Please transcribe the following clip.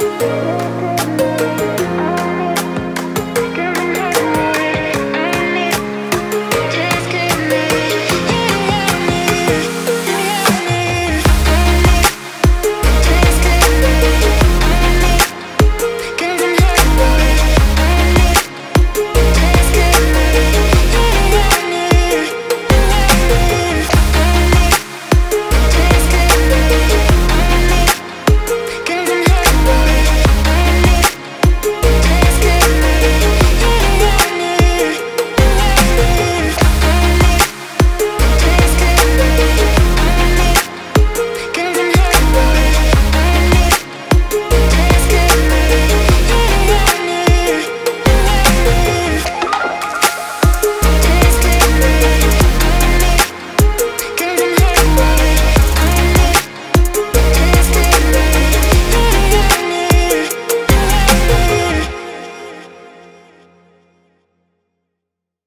Música